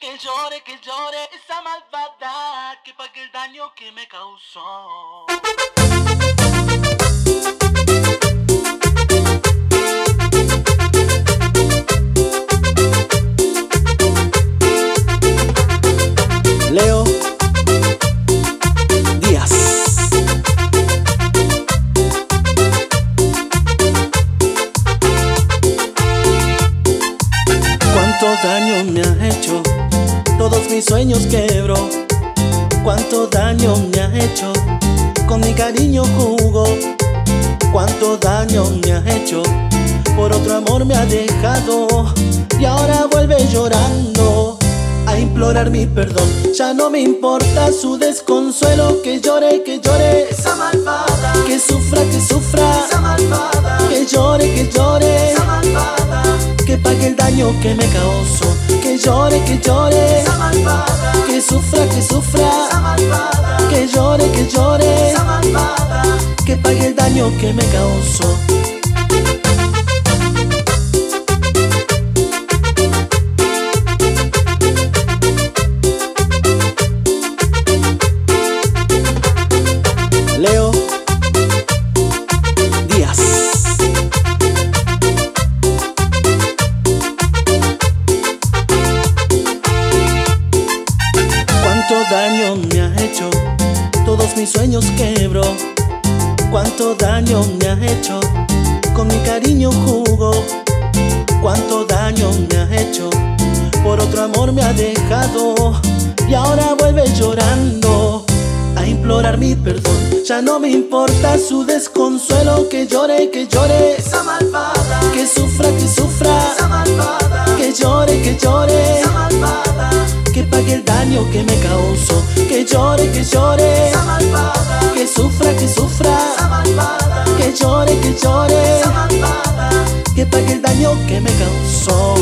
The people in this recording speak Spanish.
Que llore, que llore esa malvada, que pague el daño que me causó. Leo Díaz. Cuánto daño me ha mis sueños quebró. Cuánto daño me ha hecho, con mi cariño jugó. Cuánto daño me ha hecho, por otro amor me ha dejado. Y ahora vuelve llorando a implorar mi perdón. Ya no me importa su desconsuelo, que llore, que llore. Esa malvada, Que sufra, que sufra. esa malvada, Que llore, que llore. Esa pague el daño que me causó. Que llore, que llore. esa malvada, Que sufra, que esa sufra. malvada, Que llore, que llore. esa malvada. Que pague el daño que me causó. Daño me ha hecho, todos mis sueños quebró. Cuánto daño me ha hecho, con mi cariño jugó. Cuánto daño me ha hecho, por otro amor me ha dejado. Y ahora vuelve llorando a implorar mi perdón. Ya no me importa su desconsuelo, que llore, que llore. Esa malvada, que llore. Que sufra, que sufra. Que llore, que llore. Que pague el daño que me causó.